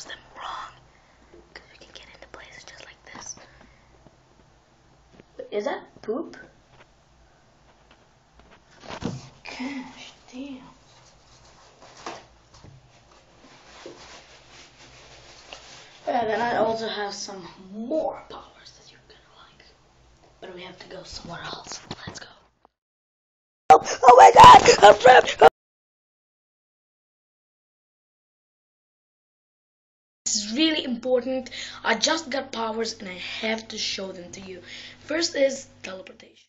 use them wrong. Because we can get into places just like this. Is that poop? Gosh, damn. Yeah, then I also have some more powers that you're gonna like. But we have to go somewhere else. Let's go. Oh, oh my god! I'm trapped! This is really important. I just got powers and I have to show them to you. First is teleportation.